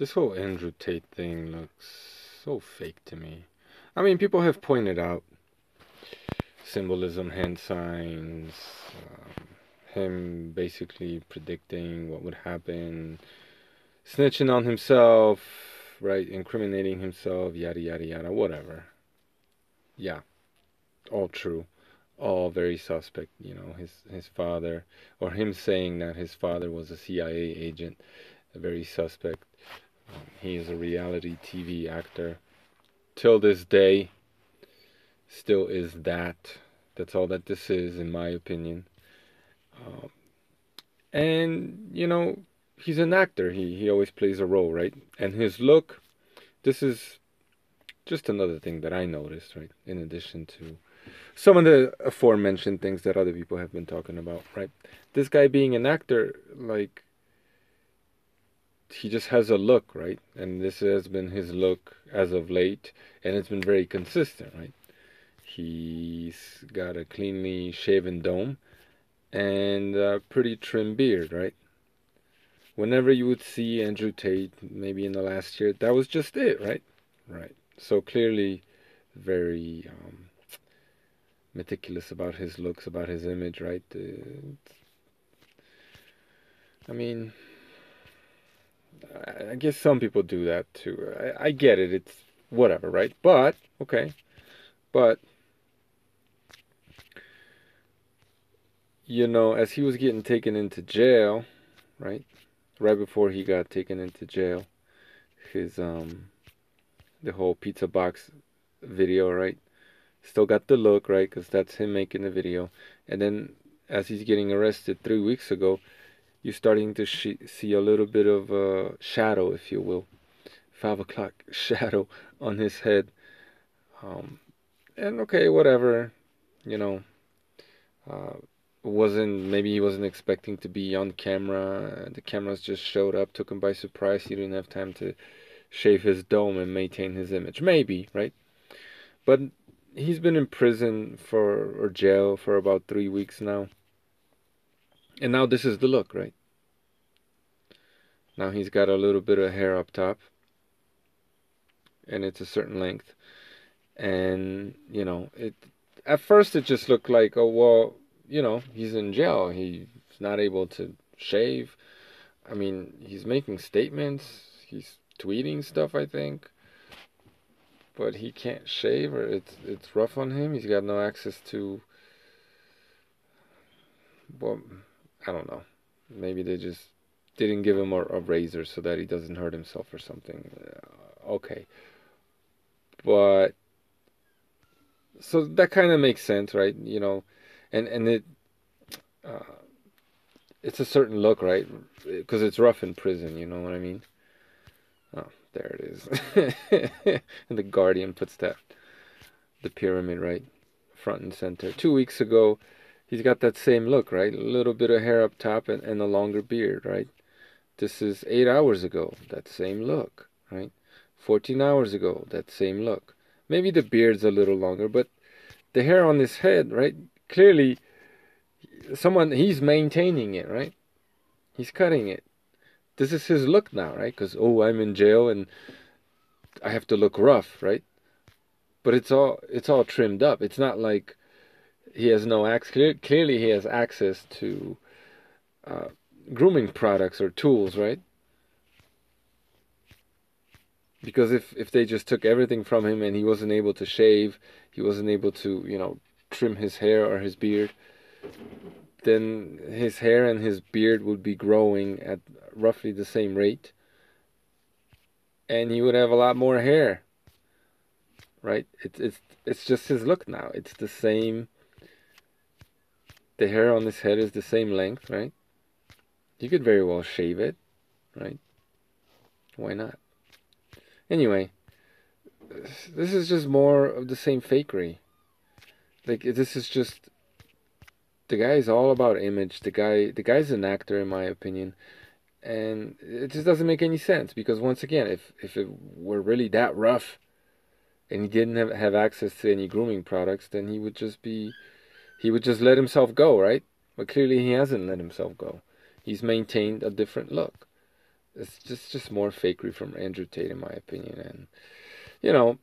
This whole Andrew Tate thing looks so fake to me. I mean, people have pointed out symbolism, hand signs, um, him basically predicting what would happen, snitching on himself, right, incriminating himself, yada yada yada, whatever. Yeah, all true, all very suspect. You know, his his father or him saying that his father was a CIA agent, very suspect. He is a reality TV actor. Till this day, still is that. That's all that this is, in my opinion. Um, and, you know, he's an actor. He, he always plays a role, right? And his look, this is just another thing that I noticed, right? In addition to some of the aforementioned things that other people have been talking about, right? This guy being an actor, like, he just has a look, right? And this has been his look as of late, and it's been very consistent, right? He's got a cleanly shaven dome and a pretty trim beard, right? Whenever you would see Andrew Tate, maybe in the last year, that was just it, right? Right. So clearly, very um, meticulous about his looks, about his image, right? Uh, I mean, I guess some people do that too. I, I get it. It's whatever, right? But okay, but you know, as he was getting taken into jail, right? Right before he got taken into jail, his um, the whole pizza box video, right? Still got the look, right? Because that's him making the video. And then as he's getting arrested three weeks ago, you're starting to see a little bit of a shadow, if you will, five o'clock shadow on his head. Um, and okay, whatever, you know, uh, wasn't maybe he wasn't expecting to be on camera. The cameras just showed up, took him by surprise. He didn't have time to shave his dome and maintain his image. Maybe, right? But he's been in prison for or jail for about three weeks now. And now this is the look, right? Now he's got a little bit of hair up top. And it's a certain length. And, you know, it at first it just looked like, oh well, you know, he's in jail. He's not able to shave. I mean, he's making statements. He's tweeting stuff, I think. But he can't shave or it's it's rough on him. He's got no access to well, I don't know. Maybe they just didn't give him a, a razor so that he doesn't hurt himself or something. Uh, okay. But so that kind of makes sense, right? You know, and and it uh, it's a certain look, right? Because it's rough in prison, you know what I mean? Oh, there it is. and the Guardian puts that the pyramid right front and center. Two weeks ago, he's got that same look, right? A little bit of hair up top and, and a longer beard, right? This is eight hours ago, that same look, right? 14 hours ago, that same look. Maybe the beard's a little longer, but the hair on his head, right? Clearly, someone, he's maintaining it, right? He's cutting it. This is his look now, right? Because, oh, I'm in jail and I have to look rough, right? But it's all it's all trimmed up. It's not like he has no access. Clearly, he has access to uh, grooming products or tools, right? Because if if they just took everything from him and he wasn't able to shave, he wasn't able to you know trim his hair or his beard, then his hair and his beard would be growing at roughly the same rate, and he would have a lot more hair. Right? It's it's it's just his look now. It's the same. The hair on his head is the same length, right? You could very well shave it, right? Why not? Anyway, this is just more of the same fakery. Like this is just the guy is all about image. The guy the guy's an actor in my opinion. And it just doesn't make any sense because once again, if if it were really that rough and he didn't have, have access to any grooming products, then he would just be he would just let himself go, right? But clearly he hasn't let himself go he's maintained a different look. it's just just more fakery from Andrew Tate, in my opinion. And you know,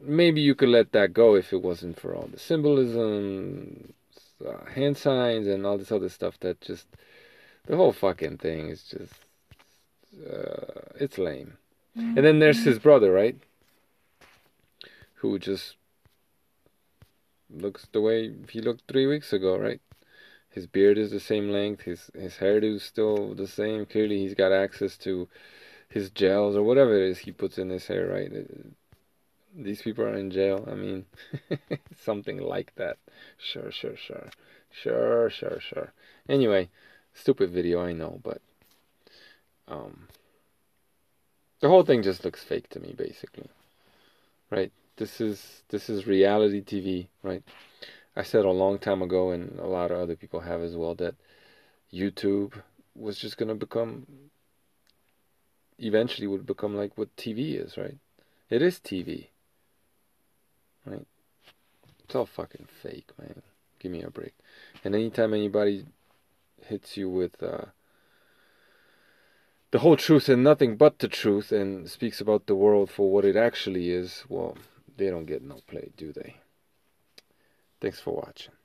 maybe you could let that go if it wasn't for all the symbolism, uh, hand signs, and all this other stuff. That just the whole fucking thing is just uh, it's lame. And then there's his brother, right? Who just looks the way he looked three weeks ago, right? His beard is the same length. His his is still the same. Clearly, he's got access to his gels or whatever it is he puts in his hair, right? These people are in jail. I mean, something like that. Sure, sure, sure, sure, sure, sure. Anyway, stupid video, I know, but um, the whole thing just looks fake to me, basically. Right? This is this is reality TV, right? I said a long time ago, and a lot of other people have as well, that YouTube was just going to become, eventually would become like what TV is, right? It is TV, right? It's all fucking fake, man. Give me a break. And anytime anybody hits you with uh, the whole truth and nothing but the truth and speaks about the world for what it actually is, well, they don't get no play, do they? Thanks for watching.